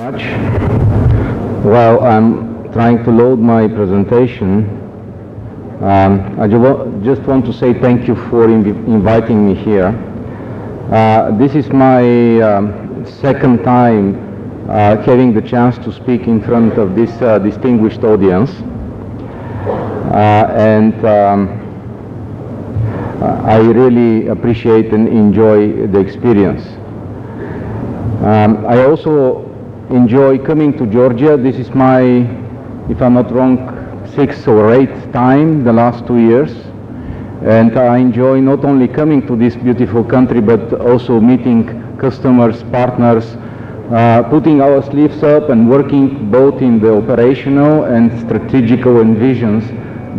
much. While I'm trying to load my presentation, um, I ju- just want to say thank you for invi- inviting me here. Uh, this is my um, second time uh, having the chance to speak in front of this uh, distinguished audience. Uh, and um, I really appreciate and enjoy the experience. Um, I also enjoy coming to Georgia. This is my, if I'm not wrong, sixth or eighth time the last two years. And I enjoy not only coming to this beautiful country, but also meeting customers, partners, uh, putting our sleeves up and working both in the operational and strategical envisions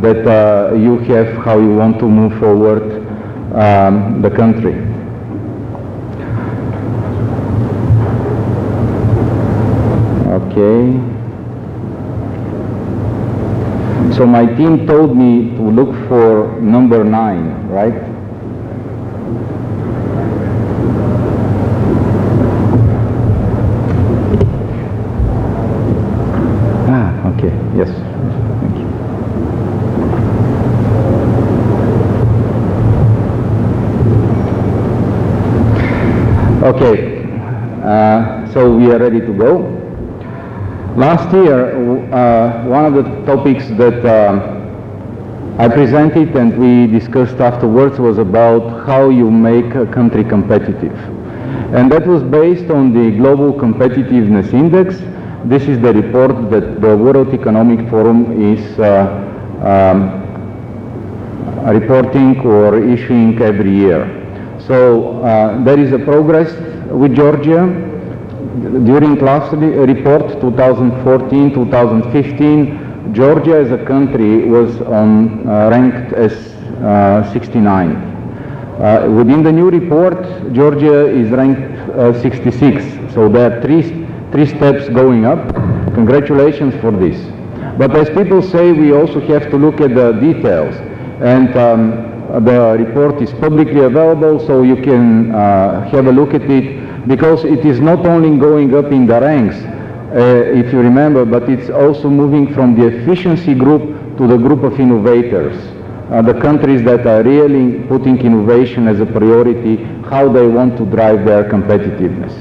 that uh, you have how you want to move forward um, the country. Okay. So my team told me to look for number nine, right? Ah, okay, yes. Thank you. Okay, uh, so we are ready to go. Last year, uh, one of the topics that um, I presented and we discussed afterwards was about how you make a country competitive. And that was based on the Global Competitiveness Index. This is the report that the World Economic Forum is uh, um, reporting or issuing every year. So uh, there is a progress with Georgia during last report 2014-2015 Georgia as a country was on, uh, ranked as uh, 69 uh, within the new report Georgia is ranked uh, 66 so there are three three steps going up. Congratulations for this. But as people say we also have to look at the details. And um, the report is publicly available so you can uh, have a look at it because it is not only going up in the ranks, uh, if you remember, but it's also moving from the efficiency group to the group of innovators. Uh, the countries that are really putting innovation as a priority, how they want to drive their competitiveness.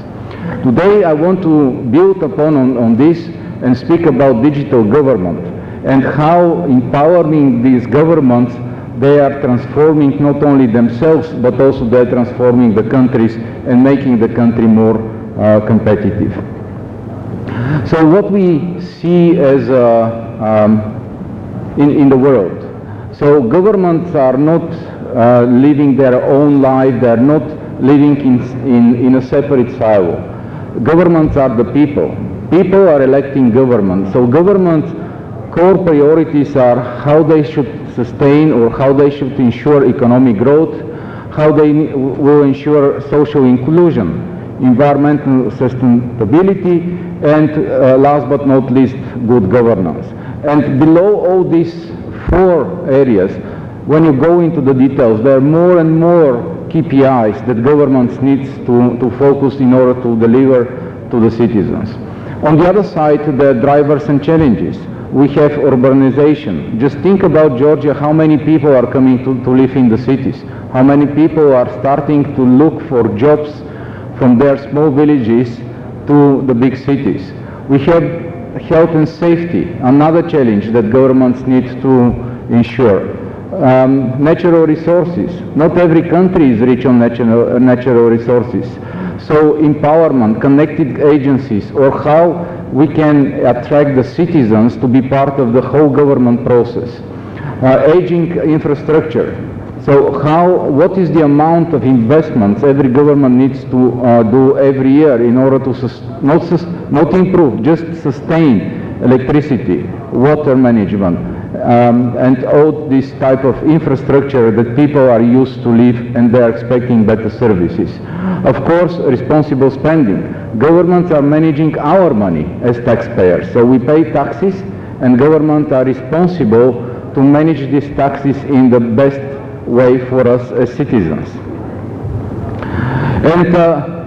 Today I want to build upon on, on this and speak about digital government and how empowering these governments they are transforming not only themselves but also they're transforming the countries and making the country more uh, competitive. So what we see as uh, um, in, in the world, so governments are not uh, living their own life, they're not living in, in, in a separate silo. Governments are the people. People are electing governments. So governments core priorities are how they should sustain or how they should ensure economic growth, how they will ensure social inclusion, environmental sustainability, and uh, last but not least, good governance. And below all these four areas, when you go into the details, there are more and more KPIs that governments needs to, to focus in order to deliver to the citizens. On the other side, the drivers and challenges we have urbanization. Just think about Georgia, how many people are coming to, to live in the cities, how many people are starting to look for jobs from their small villages to the big cities. We have health and safety, another challenge that governments need to ensure. Um, natural resources. Not every country is rich on natural, natural resources. So empowerment, connected agencies, or how we can attract the citizens to be part of the whole government process. Uh, aging infrastructure. So how, what is the amount of investments every government needs to uh, do every year in order to sus not, sus not improve, just sustain electricity, water management, um, and all this type of infrastructure that people are used to live and they are expecting better services. Of course, responsible spending. Governments are managing our money as taxpayers, so we pay taxes and governments are responsible to manage these taxes in the best way for us as citizens. And uh,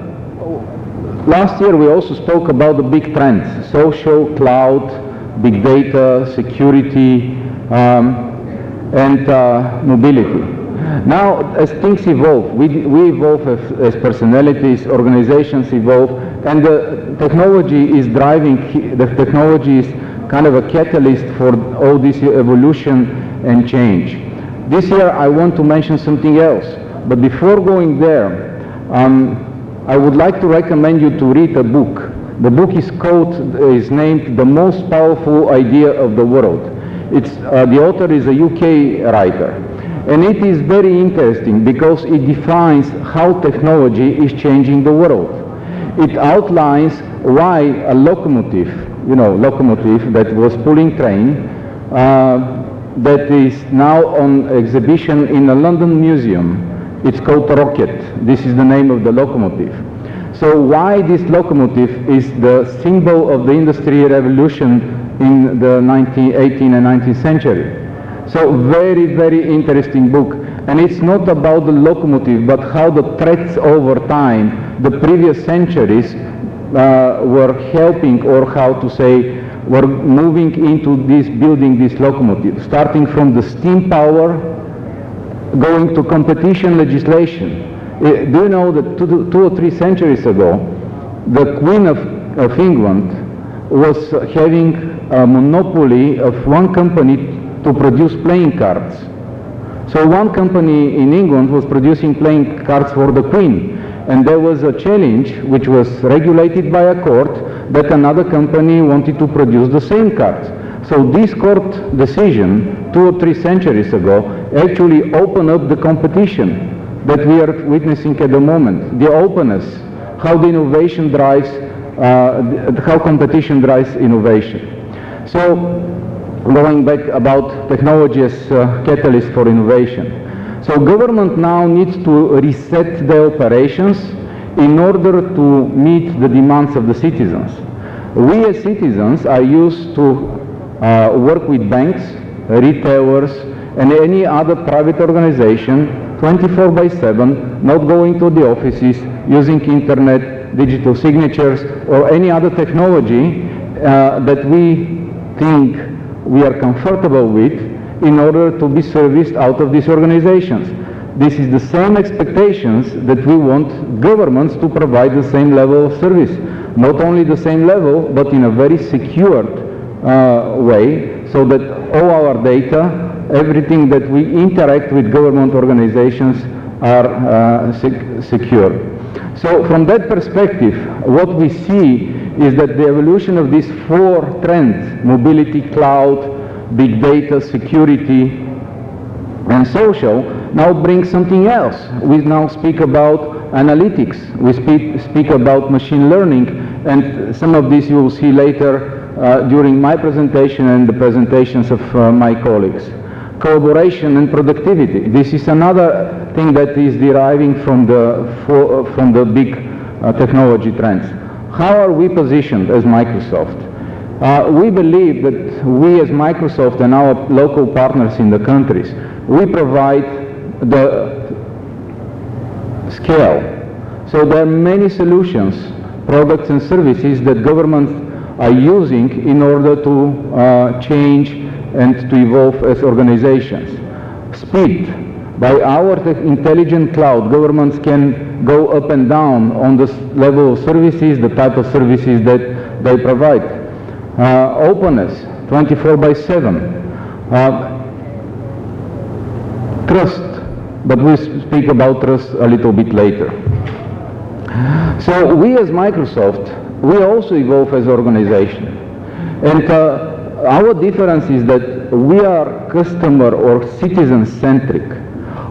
last year we also spoke about the big trends, social, cloud, big data, security, um, and uh, mobility. Now, as things evolve, we, we evolve as, as, personalities, organizations evolve, and the technology is driving, the technology is kind of a catalyst for all this evolution and change. This year I want to mention something else, but before going there, um, I would like to recommend you to read a book. The book is called, is named The Most Powerful Idea of the World. It's, uh, the author is a UK writer. And it is very interesting because it defines how technology is changing the world. It outlines why a locomotive, you know, locomotive that was pulling train, uh, that is now on exhibition in a London museum. It's called Rocket. This is the name of the locomotive. So why this locomotive is the symbol of the industrial revolution in the 19, 18th and 19th century. So very, very interesting book. And it's not about the locomotive, but how the threats over time, the previous centuries, uh, were helping, or how to say, were moving into this building this locomotive, starting from the steam power, going to competition legislation. Uh, do you know that two, two, or three centuries ago, the Queen of, of England was having a monopoly of one company to produce playing cards. So one company in England was producing playing cards for the Queen, and there was a challenge which was regulated by a court that another company wanted to produce the same cards. So this court decision, two or three centuries ago, actually opened up the competition that we are witnessing at the moment, the openness, how the innovation drives, uh, how competition drives innovation. So going back about technology as a catalyst for innovation. So government now needs to reset their operations in order to meet the demands of the citizens. We as citizens are used to uh, work with banks, retailers, and any other private organization 24 by 7, not going to the offices, using internet, digital signatures, or any other technology uh, that we think we are comfortable with in order to be serviced out of these organizations. This is the same expectations that we want governments to provide the same level of service. Not only the same level, but in a very secured uh, way, so that all our data, everything that we interact with government organizations are uh, sec secure. So from that perspective, what we see is that the evolution of these four trends, mobility, cloud, big data, security, and social, now brings something else. We now speak about analytics, we speak, speak about machine learning, and some of this you will see later uh, during my presentation and the presentations of uh, my colleagues. Collaboration and productivity. This is another thing that is deriving from the, for, from the big uh, technology trends. How are we positioned as Microsoft? Uh, we believe that we as Microsoft and our local partners in the countries, we provide the scale. So there are many solutions, products and services that governments are using in order to uh, change and to evolve as organizations. Speed, by our intelligent cloud, governments can go up and down on the level of services, the type of services that they provide. Uh, openness, 24 by 7. Uh, trust, but we speak about trust a little bit later. So we as Microsoft, we also evolve as an organization. And uh, our difference is that we are customer or citizen centric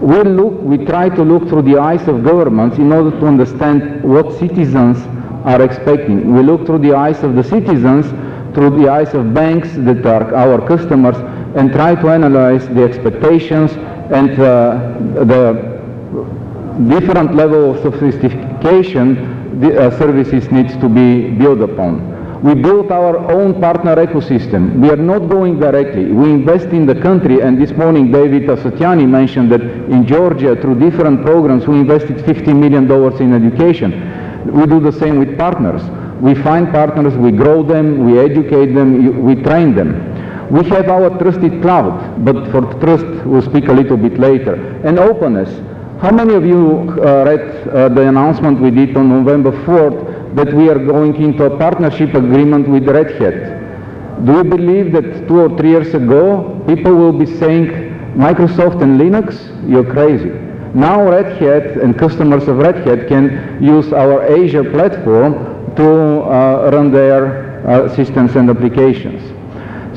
we look, we try to look through the eyes of governments in order to understand what citizens are expecting. We look through the eyes of the citizens, through the eyes of banks that are our customers, and try to analyze the expectations and uh, the different level of sophistication the uh, services needs to be built upon. We built our own partner ecosystem. We are not going directly. We invest in the country, and this morning David Asotiani mentioned that in Georgia, through different programs, we invested $50 million in education. We do the same with partners. We find partners, we grow them, we educate them, we train them. We have our trusted cloud, but for trust we'll speak a little bit later. And openness. How many of you uh, read uh, the announcement we did on November 4th that we are going into a partnership agreement with Red Hat? Do you believe that two or three years ago people will be saying Microsoft and Linux? You're crazy. Now Red Hat and customers of Red Hat can use our Azure platform to uh, run their uh, systems and applications.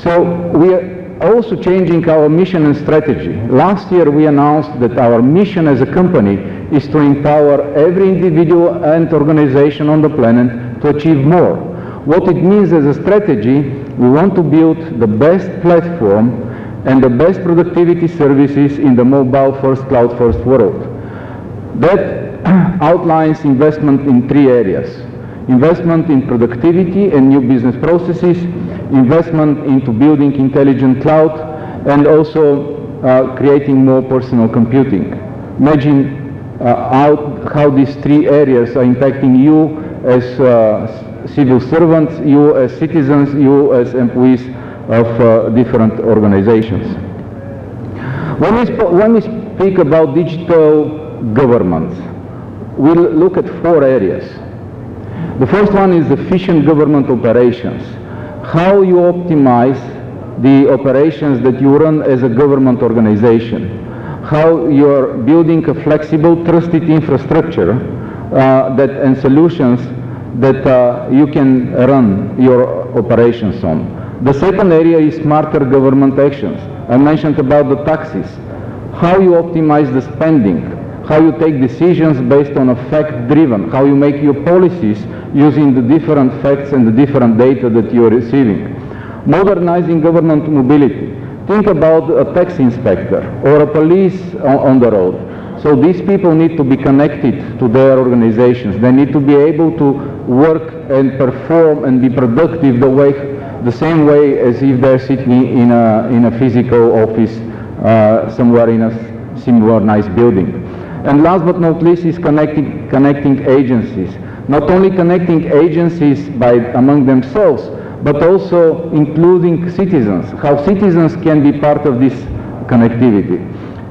So we also changing our mission and strategy. Last year we announced that our mission as a company is to empower every individual and organization on the planet to achieve more. What it means as a strategy, we want to build the best platform and the best productivity services in the mobile first, cloud first world. That outlines investment in three areas. Investment in productivity and new business processes, investment into building intelligent cloud, and also uh, creating more personal computing. Imagine uh, how, these three areas are impacting you as uh, civil servants, you as citizens, you as employees of uh, different organizations. When we, when we speak about digital government, we'll look at four areas. The first one is efficient government operations. How you optimize the operations that you run as a government organization. How you're building a flexible, trusted infrastructure uh, that, and solutions that uh, you can run your operations on. The second area is smarter government actions. I mentioned about the taxes. How you optimize the spending, how you take decisions based on a fact driven, how you make your policies using the different facts and the different data that you are receiving. Modernizing government mobility. Think about a tax inspector or a police on, the road. So these people need to be connected to their organizations. They need to be able to work and perform and be productive the way the same way as if they're sitting in a, in a physical office uh, somewhere in a similar nice building. And last but not least is connecting, connecting agencies. Not only connecting agencies by, among themselves, but also including citizens, how citizens can be part of this connectivity.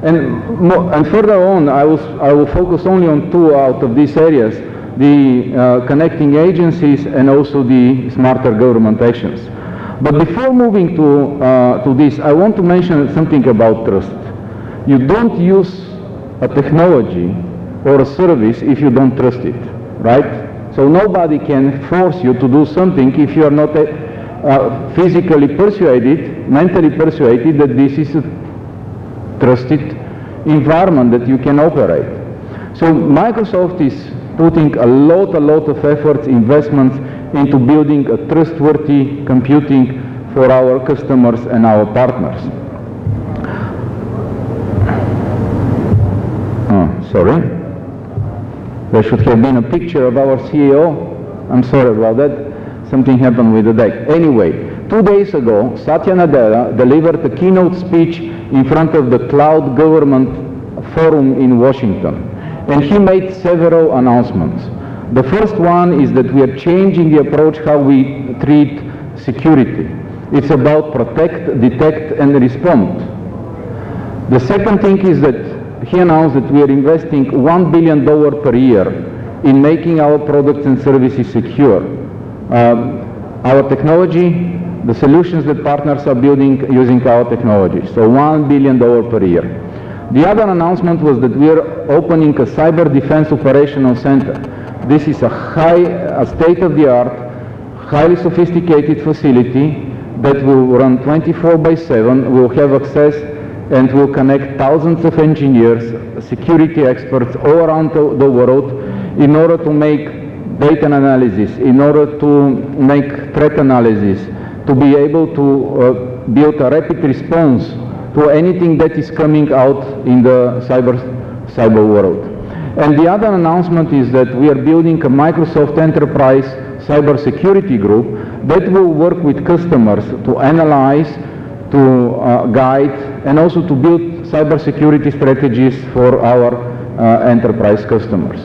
And, and further on, I will, I will focus only on two out of these areas, the uh, connecting agencies and also the smarter government actions. But before moving to, uh, to this, I want to mention something about trust. You don't use a technology or a service if you don't trust it, right? So nobody can force you to do something if you are not uh, uh physically persuaded, mentally persuaded that this is a trusted environment that you can operate. So Microsoft is putting a lot, a lot of efforts, investments into building a trustworthy computing for our customers and our partners. Oh, sorry. There should have been a picture of our CEO. I'm sorry about that. Something happened with the deck. Anyway, two days ago, Satya Nadella delivered a keynote speech in front of the Cloud Government Forum in Washington. And he made several announcements. The first one is that we are changing the approach how we treat security. It's about protect, detect, and respond. The second thing is that he announced that we are investing $1 billion per year in making our products and services secure. Um, our technology, the solutions that partners are building using our technology. So $1 billion per year. The other announcement was that we are opening a cyber defense operational center. This is a high, a state-of-the-art, highly sophisticated facility that will run 24 by 7, will have access and will connect thousands of engineers, security experts all around the, world in order to make data analysis, in order to make threat analysis, to be able to uh, build a rapid response to anything that is coming out in the cyber, cyber world. And the other announcement is that we are building a Microsoft Enterprise Cybersecurity Group that will work with customers to analyze, to uh, guide, and also to build cybersecurity strategies for our uh, enterprise customers.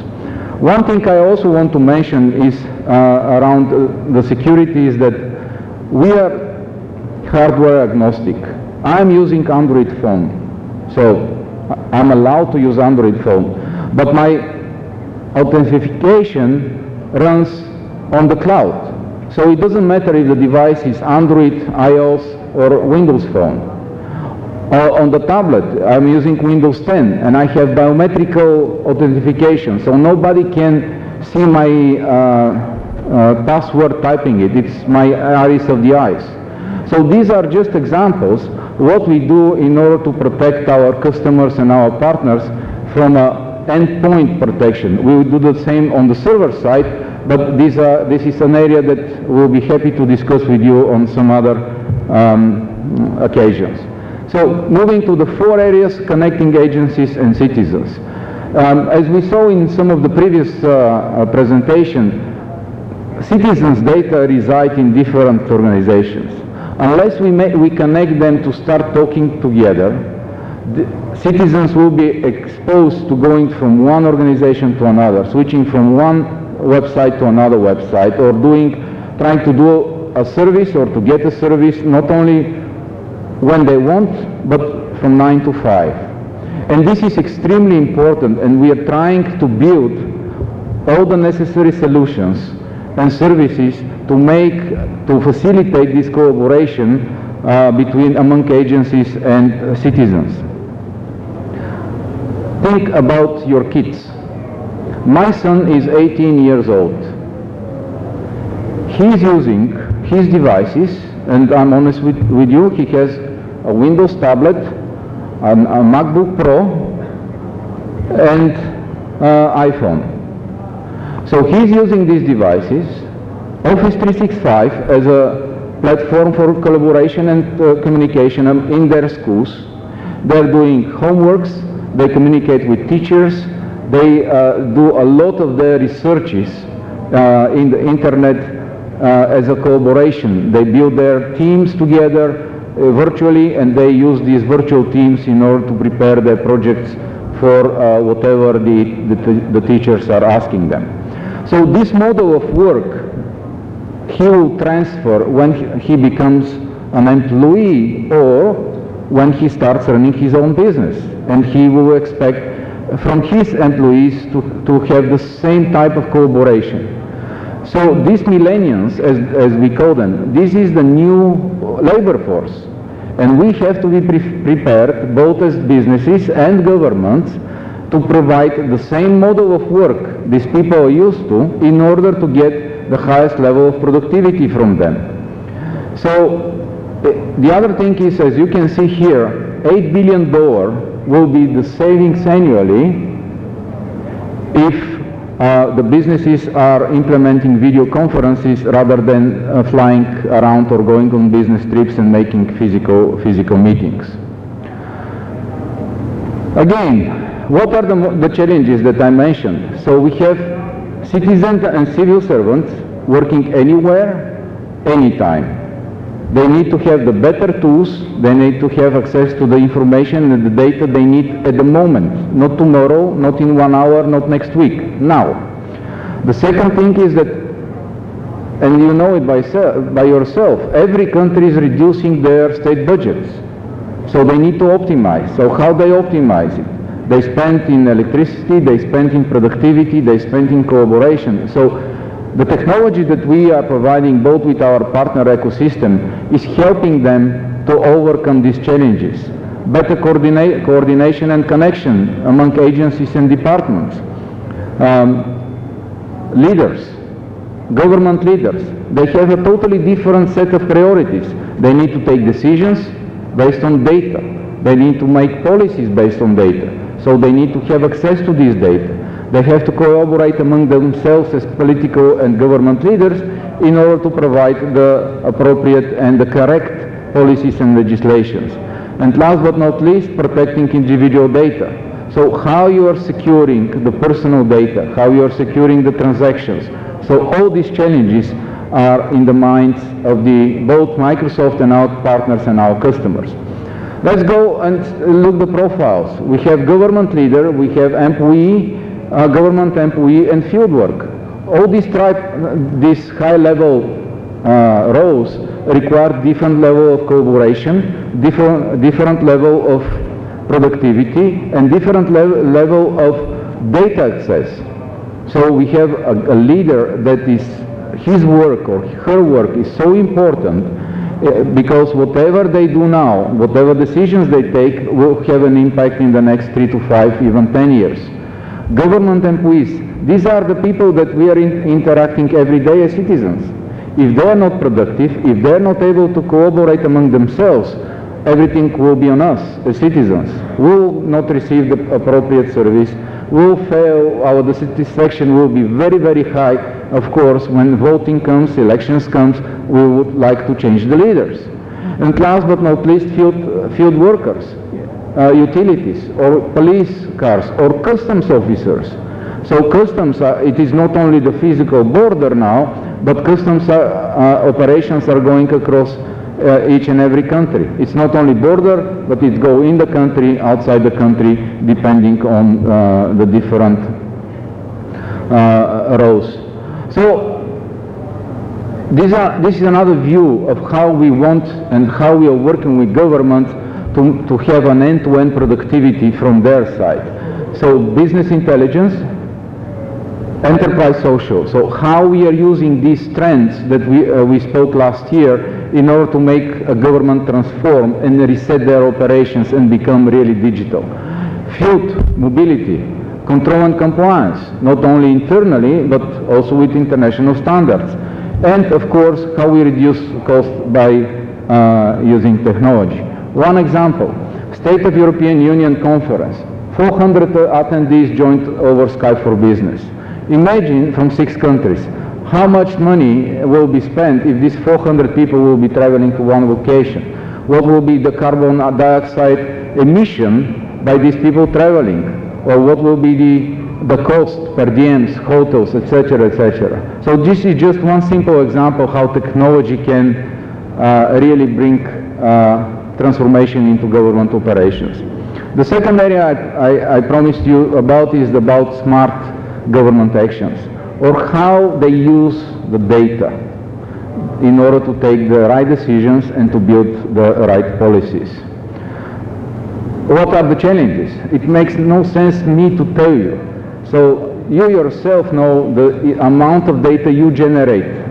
One thing I also want to mention is uh, around the security is that we are hardware agnostic. I'm using Android phone, so I'm allowed to use Android phone, but my authentication runs on the cloud. So it doesn't matter if the device is Android, iOS, or Windows phone. Uh, on the tablet, I'm using Windows 10, and I have biometrical authentication, so nobody can see my uh, uh, password typing it. It's my iris of the eyes. So these are just examples what we do in order to protect our customers and our partners from a endpoint protection. We do the same on the server side, but this, uh, this is an area that we'll be happy to discuss with you on some other um, occasions. So moving to the four areas connecting agencies and citizens. Um, as we saw in some of the previous uh, uh, presentation, citizens' data reside in different organizations. Unless we, we connect them to start talking together, citizens will be exposed to going from one organization to another, switching from one website to another website, or doing, trying to do a service or to get a service not only when they want, but from 9 to 5. And this is extremely important, and we are trying to build all the necessary solutions and services to make, to facilitate this collaboration uh, between among agencies and uh, citizens. Think about your kids. My son is 18 years old. He's using his devices, and I'm honest with, with you, he has a Windows tablet, an, a MacBook Pro, and uh, iPhone. So he's using these devices, Office 365 as a platform for collaboration and uh, communication in their schools. They're doing homeworks, they communicate with teachers, they uh, do a lot of their researches uh, in the internet uh, as a collaboration. They build their teams together, virtually and they use these virtual teams in order to prepare their projects for uh, whatever the, the, the, teachers are asking them. So this model of work he will transfer when he becomes an employee or when he starts running his own business and he will expect from his employees to, to have the same type of collaboration. So these millennials, as, as we call them, this is the new labor force. And we have to be pre prepared, both as businesses and governments, to provide the same model of work these people are used to in order to get the highest level of productivity from them. So eh, the other thing is, as you can see here, $8 billion will be the savings annually if uh, the businesses are implementing video conferences rather than uh, flying around or going on business trips and making physical, physical meetings. Again, what are the, the challenges that I mentioned? So we have citizens and civil servants working anywhere, anytime. They need to have the better tools, they need to have access to the information and the data they need at the moment, not tomorrow, not in one hour, not next week, now. The second thing is that, and you know it by, by yourself, every country is reducing their state budgets. So they need to optimize. So how they optimize it? They spend in electricity, they spend in productivity, they spend in collaboration. So the technology that we are providing both with our partner ecosystem is helping them to overcome these challenges. Better coordina coordination and connection among agencies and departments. Um, leaders, government leaders, they have a totally different set of priorities. They need to take decisions based on data. They need to make policies based on data. So they need to have access to this data. They have to collaborate among themselves as political and government leaders in order to provide the appropriate and the correct policies and legislations. And last but not least, protecting individual data. So how you are securing the personal data, how you are securing the transactions. So all these challenges are in the minds of the both Microsoft and our partners and our customers. Let's go and look the profiles. We have government leader, we have employee, uh, government employee and field work. All these, tribe, these high-level uh, roles require different level of collaboration, different, different level of productivity, and different level, level of data access. So we have a, a leader that is, his work or her work is so important uh, because whatever they do now, whatever decisions they take will have an impact in the next three to five, even ten years. Government employees, these are the people that we are in interacting every day as citizens. If they are not productive, if they are not able to cooperate among themselves, everything will be on us as citizens. We will not receive the appropriate service, we will fail, our dissatisfaction will be very, very high. Of course, when voting comes, elections comes, we would like to change the leaders. And last but not least, field, field workers, uh, utilities, or police cars, or customs officers. So customs, are, it is not only the physical border now, but customs are, uh, operations are going across uh, each and every country. It's not only border, but it go in the country, outside the country, depending on uh, the different uh, roles. So are, this is another view of how we want and how we are working with government to, to have an end-to-end -end productivity from their side. So business intelligence, enterprise social. So how we are using these trends that we, uh, we spoke last year in order to make a government transform and reset their operations and become really digital. Field mobility, control and compliance, not only internally, but also with international standards. And of course, how we reduce cost by uh, using technology. One example, State of European Union conference. 400 attendees joined over Skype for Business. Imagine from six countries, how much money will be spent if these 400 people will be traveling to one location? What will be the carbon dioxide emission by these people traveling? Or what will be the, the cost per diems, hotels, etc., etc. So this is just one simple example how technology can uh, really bring uh, transformation into government operations. The second area I, I, I promised you about is about smart government actions or how they use the data in order to take the right decisions and to build the right policies. What are the challenges? It makes no sense me to tell you. So you yourself know the amount of data you generate.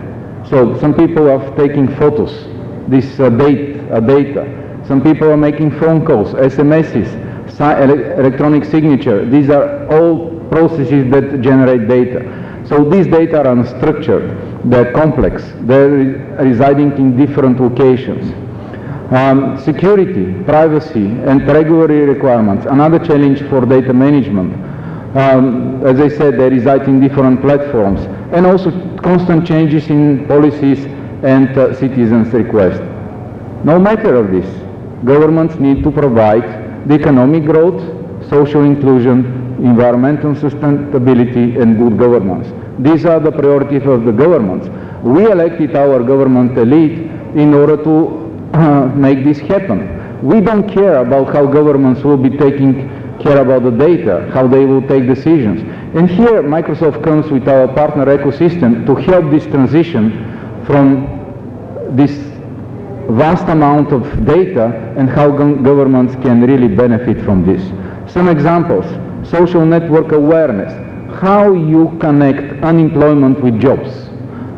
So some people are taking photos, this uh, date, uh, data. Some people are making phone calls, SMSs, electronic signature. These are all processes that generate data. So these data are unstructured, they're complex, they're residing in different locations. Um, security, privacy, and regulatory requirements, another challenge for data management. Um, as I said, they reside in different platforms, and also constant changes in policies and uh, citizens' requests. No matter of this, governments need to provide the economic growth, social inclusion, environmental sustainability and good governance. These are the priorities of the governments. We elected our government elite in order to uh, make this happen. We don't care about how governments will be taking care about the data, how they will take decisions. And here Microsoft comes with our partner ecosystem to help this transition from this vast amount of data and how governments can really benefit from this. Some examples social network awareness, how you connect unemployment with jobs,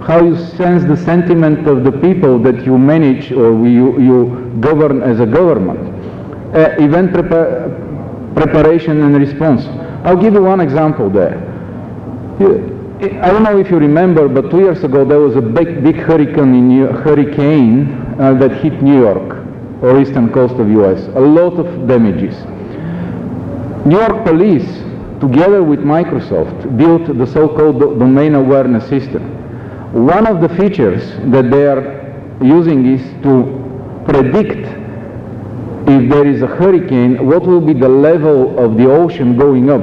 how you sense the sentiment of the people that you manage or you, you govern as a government, uh, event preparation and response. I'll give you one example there. I don't know if you remember, but two years ago there was a big, big hurricane in hurricane uh, that hit New York or eastern coast of U.S. A lot of damages. New York Police, together with Microsoft, built the so-called domain awareness system. One of the features that they are using is to predict if there is a hurricane, what will be the level of the ocean going up.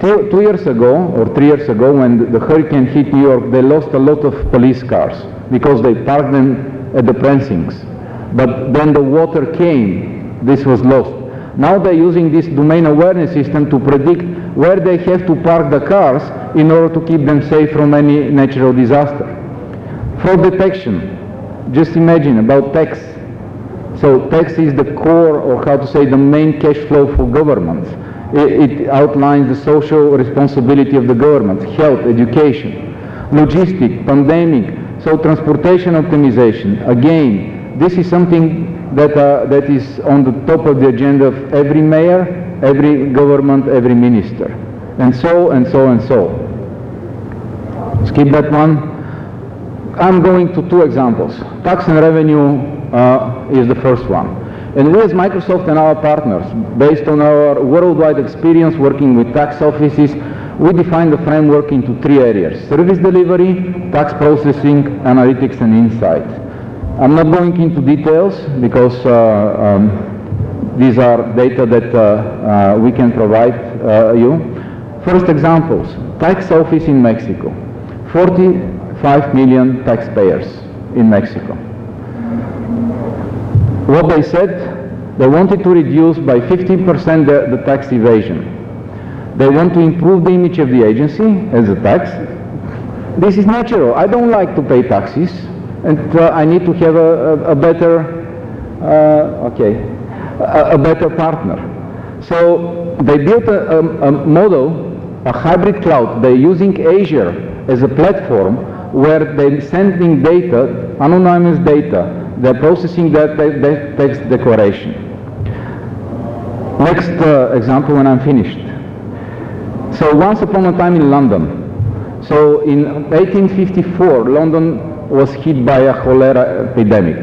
Two, two, years ago, or three years ago, when the hurricane hit New York, they lost a lot of police cars because they parked them at the precincts. But then the water came, this was lost. Now they're using this domain awareness system to predict where they have to park the cars in order to keep them safe from any natural disaster. Fraud detection. Just imagine about tax. So tax is the core, or how to say, the main cash flow for governments. It, it outlines the social responsibility of the government, health, education, logistic, pandemic, so transportation optimization. Again, this is something that, uh, that is on the top of the agenda of every mayor, every government, every minister. And so, and so, and so. Skip that one. I'm going to two examples. Tax and revenue uh, is the first one. And we as Microsoft and our partners, based on our worldwide experience working with tax offices, we define the framework into three areas. Service delivery, tax processing, analytics and insight. I'm not going into details because uh, um, these are data that uh, uh, we can provide uh, you. First examples, tax office in Mexico. 45 million taxpayers in Mexico. What they said, they wanted to reduce by 15% the, the tax evasion. They want to improve the image of the agency as a tax. This is natural. I don't like to pay taxes, and uh, I need to have a, a, a better, uh, okay, a, a, better partner. So they built a, a model, a hybrid cloud. They're using Azure as a platform where they're sending data, anonymous data. They're processing that, text declaration. Next uh, example when I'm finished. So once upon a time in London, so in 1854, London was hit by a cholera epidemic.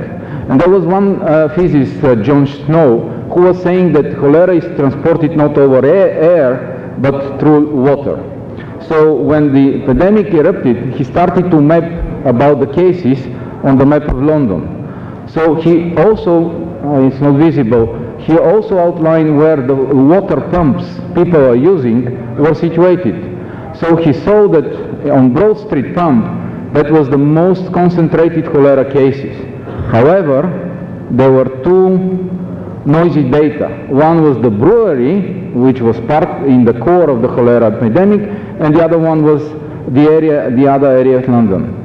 And there was one uh, physicist, uh, John Snow, who was saying that cholera is transported not over air, but through water. So when the epidemic erupted, he started to map about the cases on the map of London. So he also, uh, it's not visible, he also outlined where the water pumps people are using were situated. So he saw that on Broad Street pump, that was the most concentrated cholera cases. However, there were two noisy data. One was the brewery, which was part in the core of the cholera epidemic, and the other one was the area, the other area of London.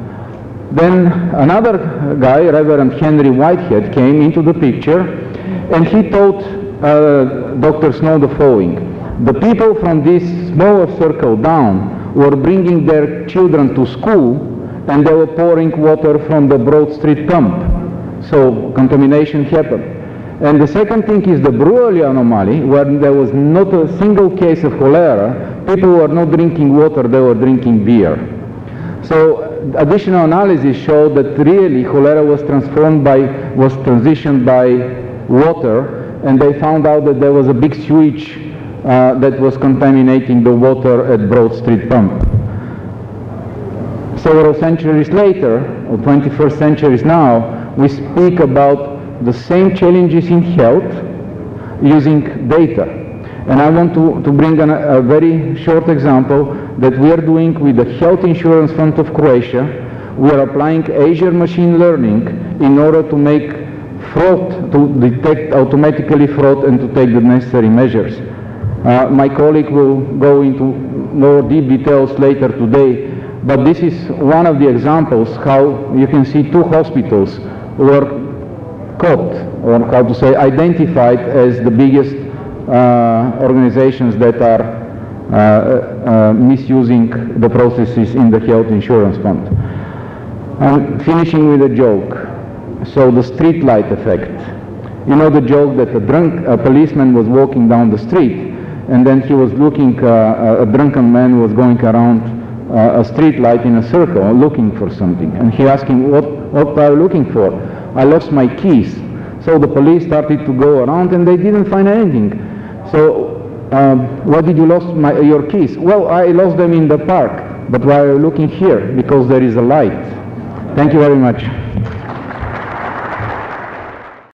Then another guy, Reverend Henry Whitehead, came into the picture, and he told uh, Dr. Snow the following. The people from this smaller circle down were bringing their children to school and they were pouring water from the Broad Street pump. So contamination happened. And the second thing is the brewery anomaly, where there was not a single case of cholera. People were not drinking water, they were drinking beer. So additional analysis showed that really cholera was transformed by, was transitioned by water, and they found out that there was a big sewage uh, that was contaminating the water at Broad Street Pump. Several centuries later, or 21st centuries now, we speak about the same challenges in health using data. And I want to, to bring an, a very short example that we are doing with the Health Insurance Fund of Croatia. We are applying Azure machine learning in order to make fraud, to detect automatically fraud and to take the necessary measures. Uh, my colleague will go into more deep details later today, but this is one of the examples how you can see two hospitals were caught, or how to say, identified as the biggest uh, organizations that are uh, uh misusing the processes in the health insurance fund. I'm finishing with a joke. So the street light effect. You know the joke that a drunk a policeman was walking down the street and then he was looking, uh, a drunken man was going around uh, a street light in a circle looking for something. And he asked him, what, what are you looking for? I lost my keys. So the police started to go around and they didn't find anything. So um, why did you lose my, your keys? Well, I lost them in the park. But why are you looking here? Because there is a light. Thank you very much.